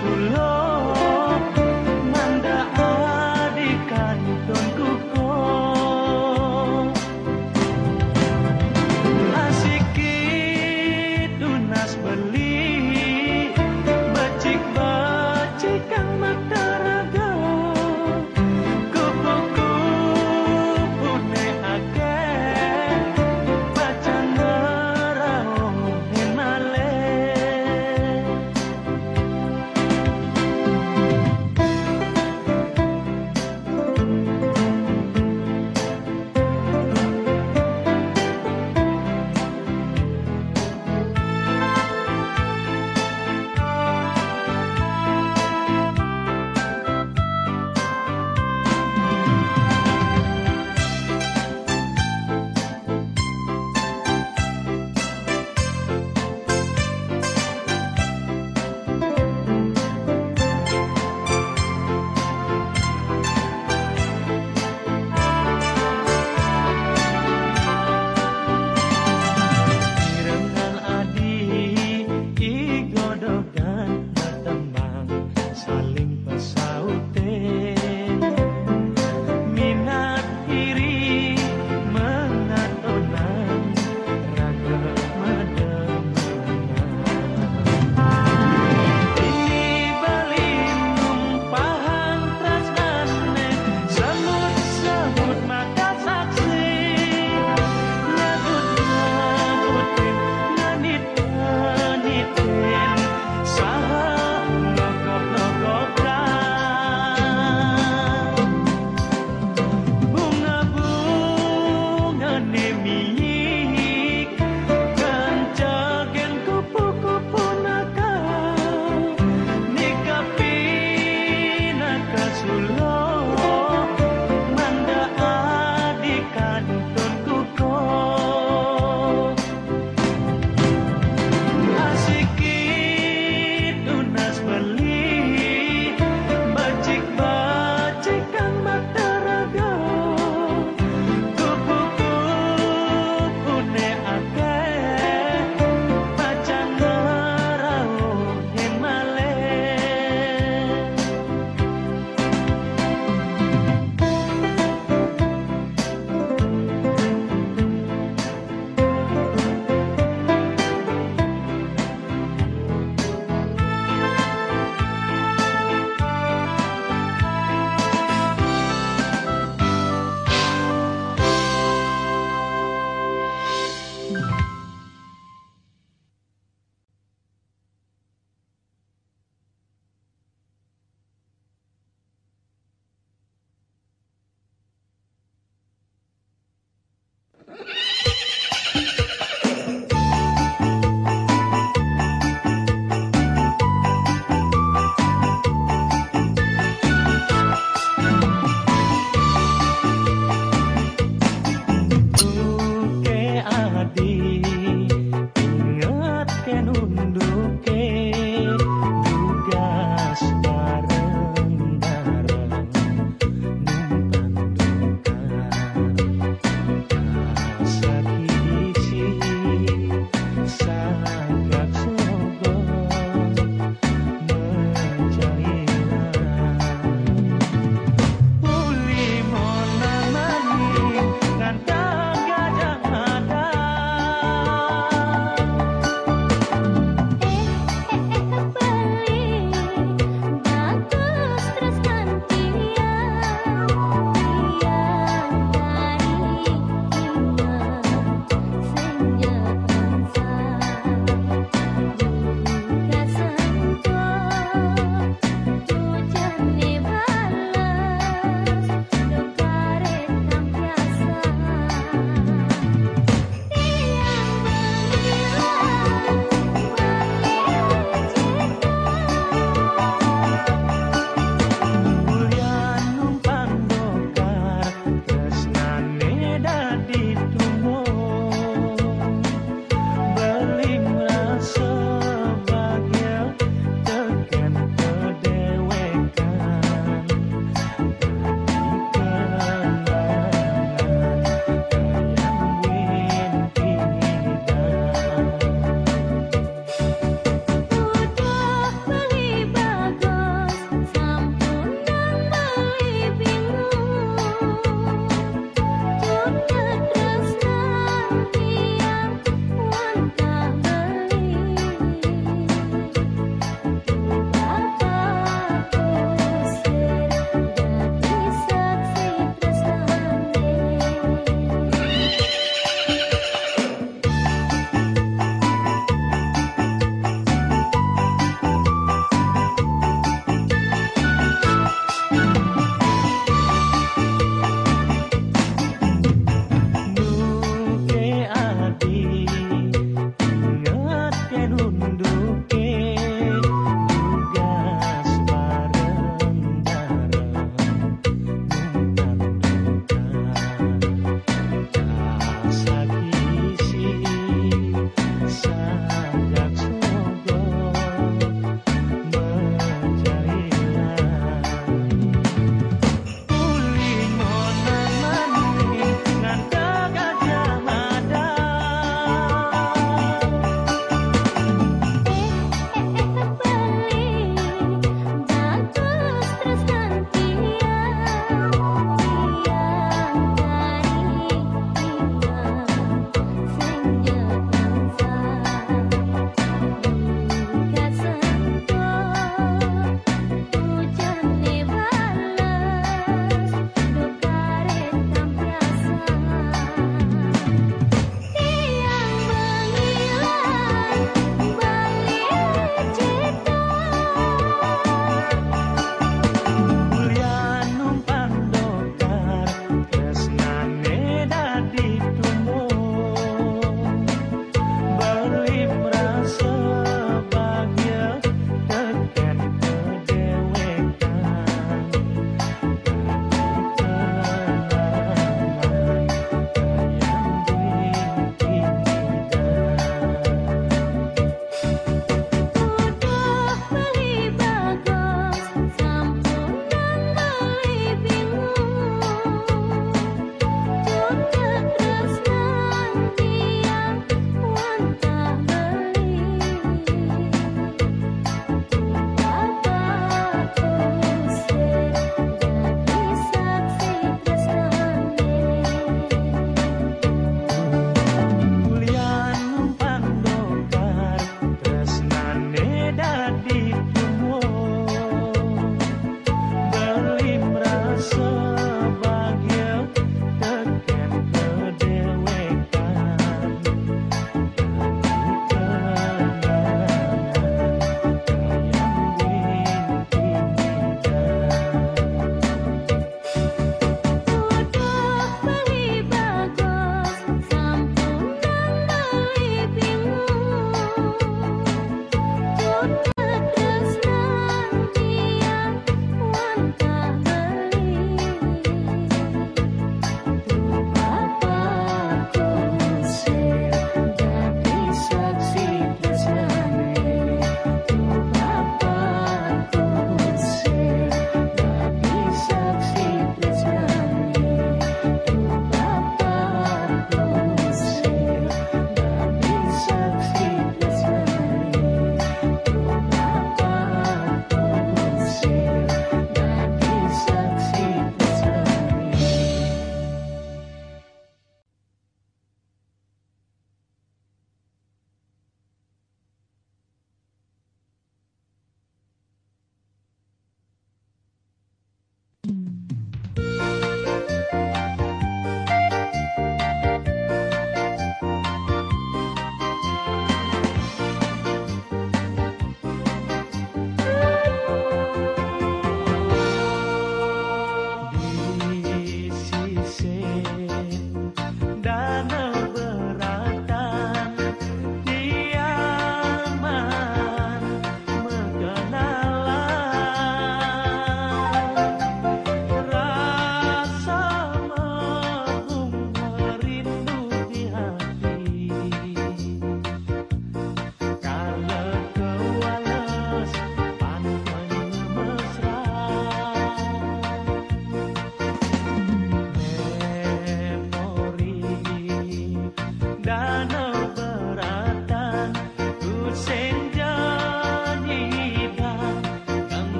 true love.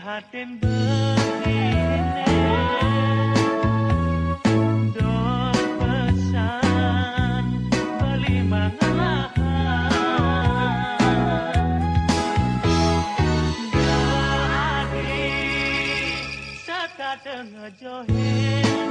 prihatin begini doa pesan beli mangalahan Gak serta sata dengejohin